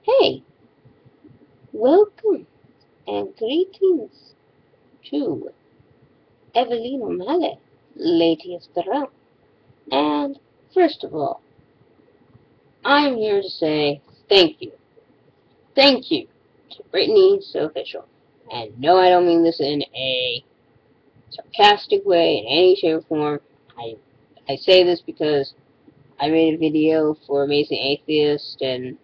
Hey, welcome and greetings to Eveleen O'Malley, Lady of the Realm. And first of all, I'm here to say thank you. Thank you to Brittanysofficial. And no, I don't mean this in a sarcastic way, in any shape or form. I I say this because I made a video for Amazing Atheist, and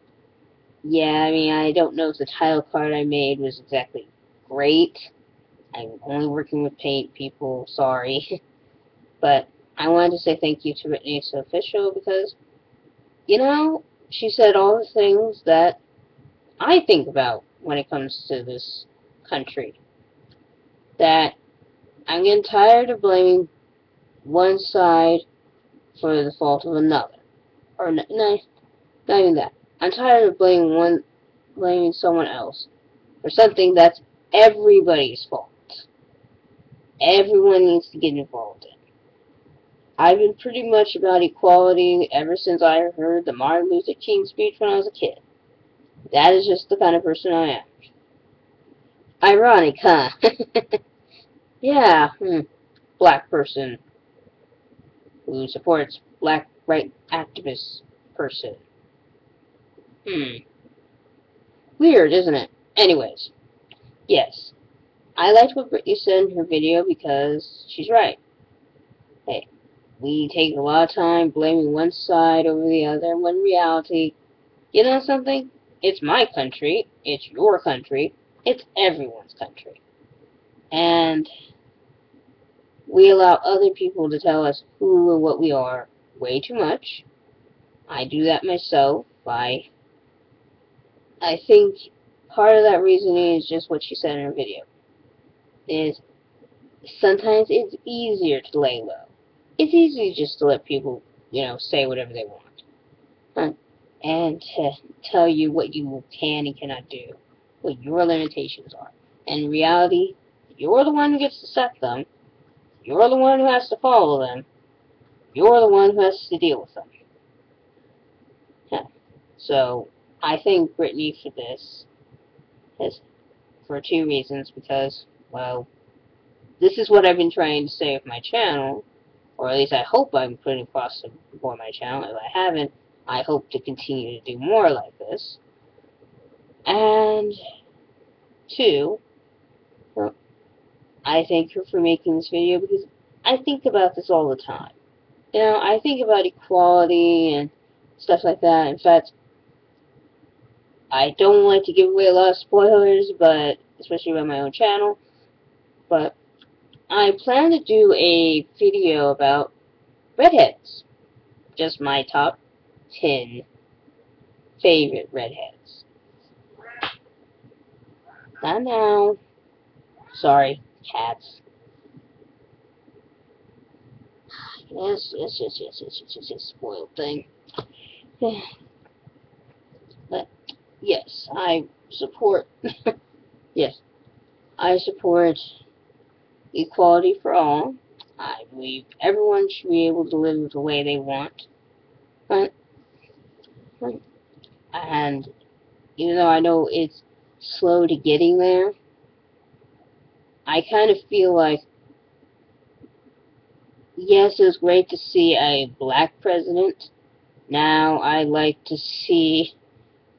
yeah, I mean, I don't know if the title card I made was exactly great. I'm only working with paint people, sorry. but I wanted to say thank you to Brittanysofficial because, you know, she said all the things that I think about when it comes to this country. That I'm getting tired of blaming one side for the fault of another. Or, no, not even that. I'm tired of blaming one, blaming someone else for something that's everybody's fault. Everyone needs to get involved in. I've been pretty much about equality ever since I heard the Martin Luther King speech when I was a kid. That is just the kind of person I am. Ironic, huh? yeah, hmm. Black person who supports black right activist person. Hmm. Weird, isn't it? Anyways, yes. I liked what Brittany said in her video because she's right. Hey, we take a lot of time blaming one side over the other when reality, you know something? It's my country, it's your country, it's everyone's country. And we allow other people to tell us who and what we are way too much. I do that myself by I think part of that reasoning is just what she said in her video. Is sometimes it's easier to lay low. It's easy just to let people, you know, say whatever they want. And to tell you what you can and cannot do, what your limitations are. And in reality, you're the one who gets to set them. You're the one who has to follow them. You're the one who has to deal with them. Yeah. So, I thank Brittany for this. Has, for two reasons. Because, well, this is what I've been trying to say with my channel. Or at least I hope I'm putting across for my channel. If I haven't, I hope to continue to do more like this. And, two, I thank her for making this video because I think about this all the time. You know, I think about equality and stuff like that. In fact, I don't like to give away a lot of spoilers, but especially about my own channel. But I plan to do a video about redheads. Just my top 10 favorite redheads. Not now. Sorry, cats. Yes, yes, yes, yes, yes, yes, yes, yes, spoiled thing. yes, I support, yes, I support equality for all. I believe everyone should be able to live the way they want. But, and even though I know it's slow to getting there, I kind of feel like yes, it was great to see a black president. Now I like to see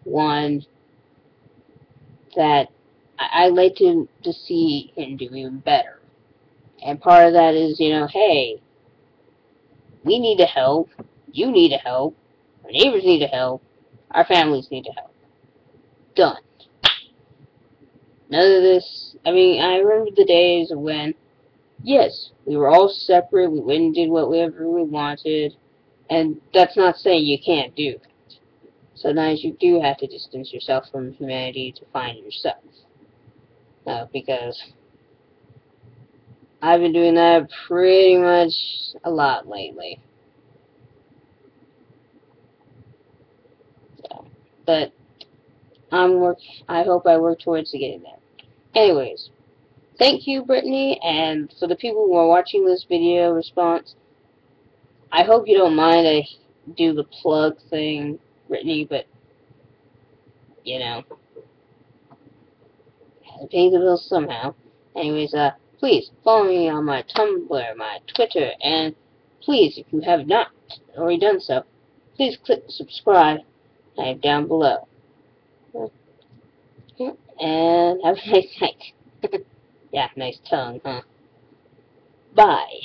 one that I, like to to see him do even better. And part of that is, you know, hey, we need to help, you need to help, our neighbors need to help, our families need to help. Done. None of this, I mean, I remember the days when yes, we were all separate, we went and did whatever we wanted, and that's not saying you can't do that. Sometimes you do have to distance yourself from humanity to find yourself. Uh, because I've been doing that pretty much a lot lately. So, but I'm work. I hope I work towards getting there. Anyways, Thank you, Brittany, and for the people who are watching this video response, I hope you don't mind I do the plug thing, Brittany, but you know. Pay the bills somehow. Anyways, uh, please follow me on my Tumblr, my Twitter, and please, if you have not already done so, please click subscribe down below. And have a nice night. yeah, nice tongue, huh? Bye.